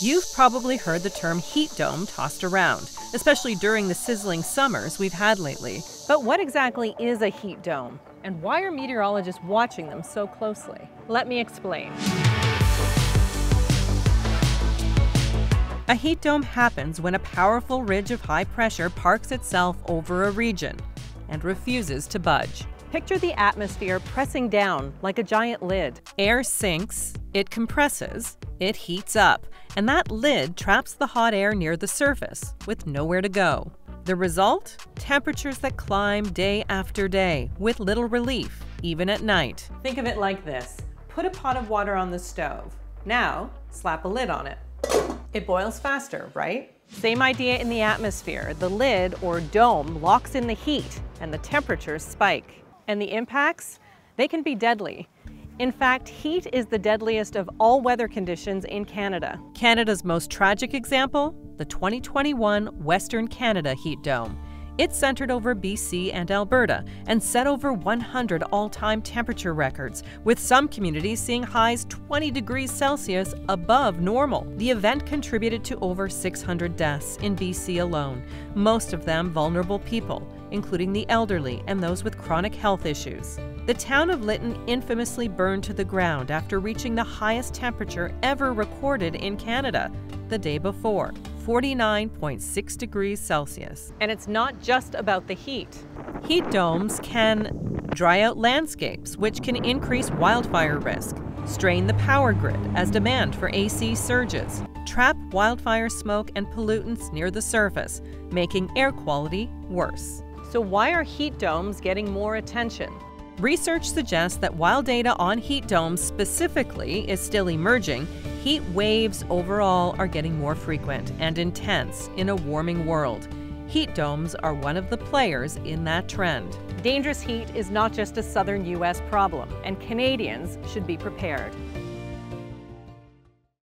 You've probably heard the term heat dome tossed around, especially during the sizzling summers we've had lately. But what exactly is a heat dome? And why are meteorologists watching them so closely? Let me explain. A heat dome happens when a powerful ridge of high pressure parks itself over a region and refuses to budge. Picture the atmosphere pressing down like a giant lid. Air sinks, it compresses, it heats up, and that lid traps the hot air near the surface with nowhere to go. The result? Temperatures that climb day after day with little relief, even at night. Think of it like this put a pot of water on the stove. Now, slap a lid on it. It boils faster, right? Same idea in the atmosphere. The lid or dome locks in the heat and the temperatures spike. And the impacts? They can be deadly. In fact, heat is the deadliest of all weather conditions in Canada. Canada's most tragic example? The 2021 Western Canada Heat Dome. It centered over BC and Alberta and set over 100 all time temperature records, with some communities seeing highs 20 degrees Celsius above normal. The event contributed to over 600 deaths in BC alone, most of them vulnerable people, including the elderly and those with chronic health issues. The town of Lytton infamously burned to the ground after reaching the highest temperature ever recorded in Canada the day before 49.6 degrees Celsius. And it's not just about the heat. Heat domes can dry out landscapes, which can increase wildfire risk, strain the power grid as demand for AC surges, trap wildfire smoke and pollutants near the surface, making air quality worse. So, why are heat domes getting more attention? Research suggests that while data on heat domes specifically is still emerging, Heat waves overall are getting more frequent and intense in a warming world. Heat domes are one of the players in that trend. Dangerous heat is not just a southern U.S. problem, and Canadians should be prepared.